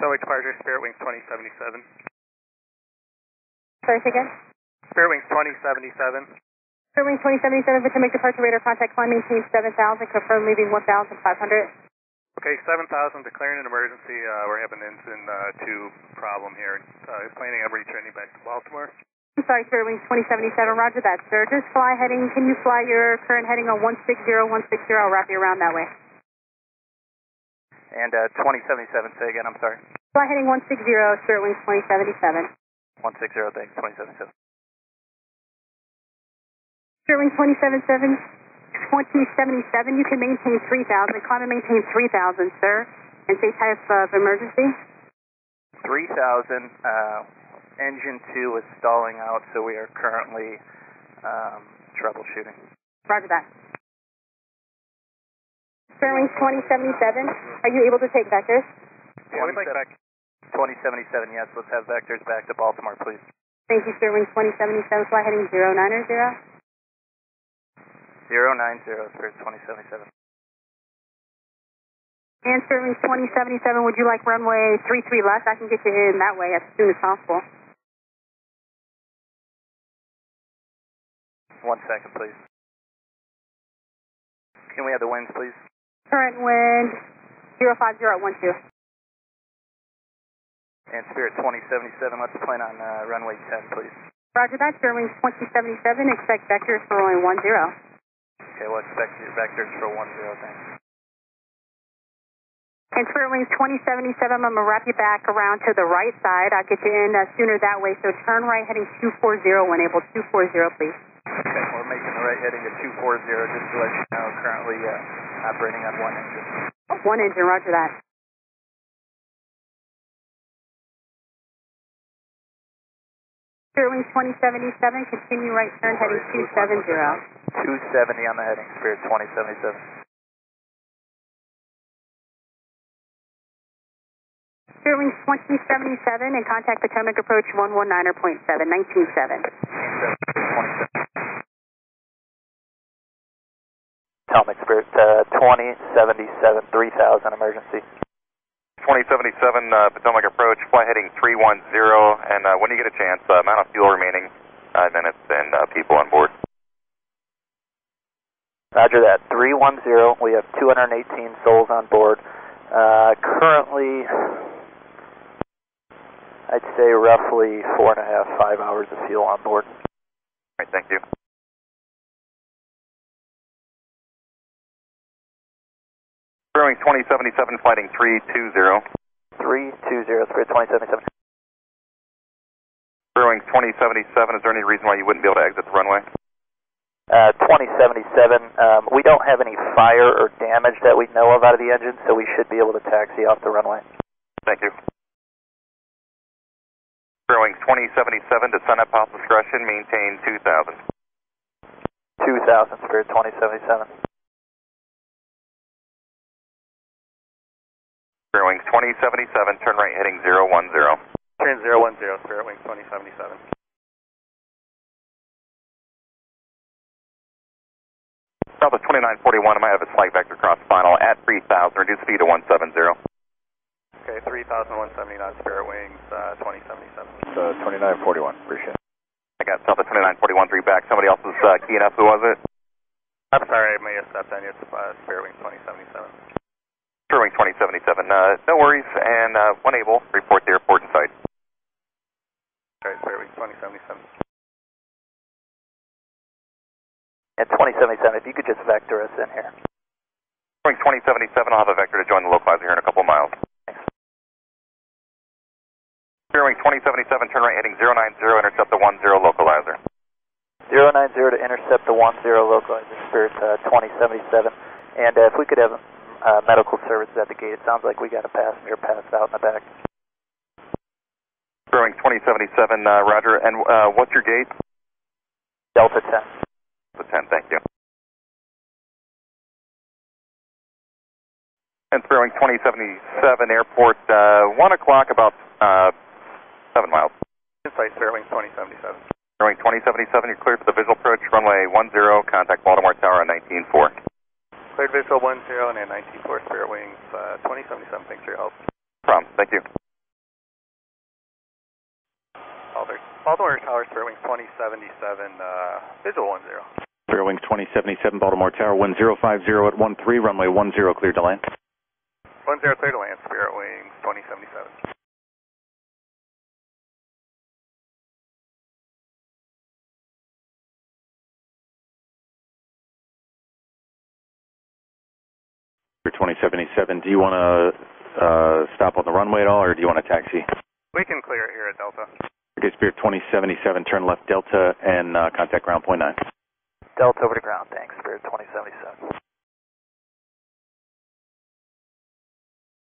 Subway departure, Spirit Wings 2077. Sorry, say again? Spirit Wings 2077. Spirit Wings 2077, Potomac departure radar contact climb maintain 7,000, confirm leaving 1,500. Okay, 7,000, declaring an emergency. Uh, we're having an engine uh, 2 problem here. Uh, planning on returning back to Baltimore. I'm sorry, Spirit Wings 2077, roger that, sir. Just fly heading, can you fly your current heading on 160, 160, I'll wrap you around that way. And uh, 2077, say again, I'm sorry. Fly heading 160, Spirit Wings 2077. 160, thanks, 2077. Spirit Wings 2077, 2077, you can maintain 3,000, climb and maintain 3,000, sir. And say type of emergency? 3000, uh, engine 2 is stalling out, so we are currently um, troubleshooting. Roger that. Spirit 2077, are you able to take vectors? Yeah, we'd like back. 2077, yes, let's have vectors back to Baltimore, please. Thank you, Spirit 2077, fly heading 090. 090, Spirit 2077. And Spirit 2077, would you like runway 33 left? I can get you in that way as soon as possible. One second, please. Can we have the winds, please? Current wind 050 at 12. And Spirit 2077, let's plan on uh, runway 10, please. Roger that, Spirit Wings 2077, expect vectors for runway 10. Okay, we'll expect your vectors for 10, thanks. And Spirit Wings 2077, I'm going to wrap you back around to the right side. I'll get you in uh, sooner that way, so turn right heading 240 when able. 240, please. Okay, we're making the right heading to 240, just to let you know, currently uh, operating on one engine. One engine, roger that. Spirit 2077, continue right turn heading 270. 270 on the heading, Spirit 2077. Spirit 2077 and contact Potomac approach 119.7, 197. Potomac Spirit uh, 2077, 3000 emergency. 2077 uh, Potomac approach, fly heading 310, and uh, when you get a chance, uh, amount of fuel remaining, 5 minutes, and uh, people on board. Roger that, 310, we have 218 souls on board. Uh, currently, I'd say roughly four and a half, five hours of fuel on board. All right, thank you. Brewing 2077, flighting 320. 320, Spirit 2077. Brewing 2077, is there any reason why you wouldn't be able to exit the runway? Uh, 2077, um, we don't have any fire or damage that we know of out of the engine, so we should be able to taxi off the runway. Thank you. Brewing 2077, descend at Pop discretion, maintain 2000. 2000, Spirit 2077. Brewing 2077, turn right heading 010. Turn 010, Spirit Wings 2077. Southwest 2941, I might have a slight vector cross final at 3000, reduce speed to 170. Okay, 3,179 Spirit Wings uh, 2077. So 2941, appreciate it. I got Southwest 2941 3 back. Somebody else is uh, keying up. Who was it? I'm sorry, I may have stepped on you. It's uh, Spirit Wings 2077. Brewing 2077. Uh, no worries, and uh, when able, report the airport and site. Okay, Spirit Wings 2077. And 2077, if you could just vector us in here. Brewing 2077, I'll have a vector to join the localizer here in a couple of miles. Brewing 2077, turn right heading 090, intercept the 10 localizer. 090 to intercept the 10 localizer, Spirit uh, 2077. And uh, if we could have uh, medical services at the gate, it sounds like we got a passenger passed out in the back. Brewing 2077, uh, Roger. And uh, what's your gate? Delta 10. Delta 10, thank you. And Brewing 2077, airport, uh, 1 o'clock, about uh, 7 miles. Insight Spirit Wings 2077. Brewing 2077, you're cleared for the visual approach, runway 10, contact Baltimore Tower on 194. Cleared visual 10 and 194 Spirit Wings uh, 2077. Thanks for your help. No problem. Thank you. Baltimore Tower, Spirit Wings 2077, uh, visual 10. Spirit Wings 2077, Baltimore Tower 1050 at 13, runway 10 cleared to land. 10 cleared to land, Spirit Wings 2077. Spirit 2077, do you want to uh, stop on the runway at all, or do you want to taxi? We can clear it here at Delta. Okay, Spirit 2077, turn left Delta and uh, contact ground point 9. Delta over to ground, thanks, Spirit 2077.